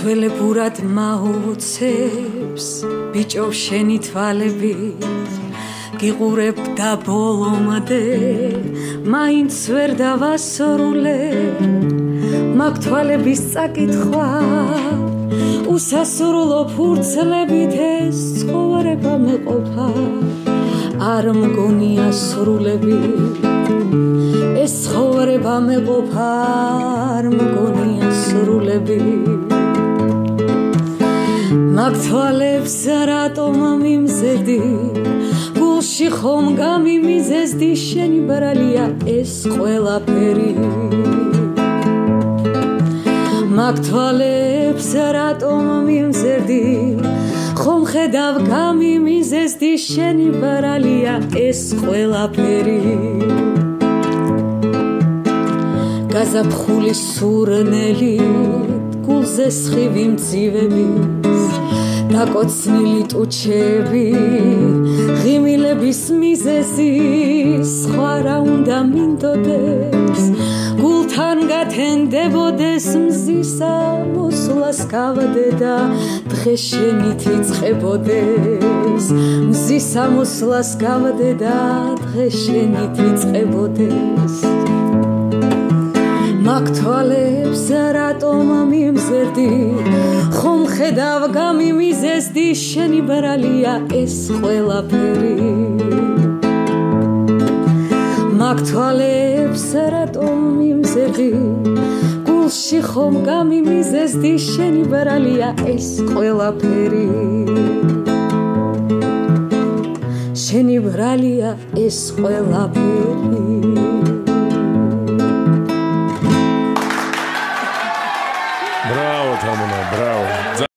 გურად მაუცებს. ბიჭო შენი თვალები გიყურებ და ბოლომდე. მაინც ვერ დავასრულე მაგ თვალების წაკითხვა. უსასრულო ფურცლებით ეს ცხოვრება მეყოფა. არ მგონია სრულები ეს ცხოვრება მეყოფა. არ მგონია სრულები მაგ თვალებს რატომ მიმზედი გულში ხომ გამიმიზესდი? შენი ბრალია ეს ყველაფერი. მაგ თვალებს რატომ მიმზედი ხომ ხედავ გამიმიზესდი? შენი ბრალია ეს ყველაფერი. გაზაფხული სურნელი გულზე სხივი მძივების დაკოცნილი ტუჩები ღიმილების მიზეზი სხვა რა უნდა მინდოდეს. გულთან გათენდებოდეს მზისა მოსლას გავდე და დღეს შენით იწყებოდეს. მზისა მოსლას გავდე და დღეს შენით იწყებოდეს. მაგთვალებს რატომ მიმზერდი ხომ ხედავ გამიმიზეს დი შენი ბრალია ეს ყველაფერი. მაგ თვალებს რატომ მიმზედი გულში ხომ გამიმიზეს დი შენი ბრალია ეს ყველაფერი. შენი ბრალია ეს ყველაფერი. Браво! Томана. Браво!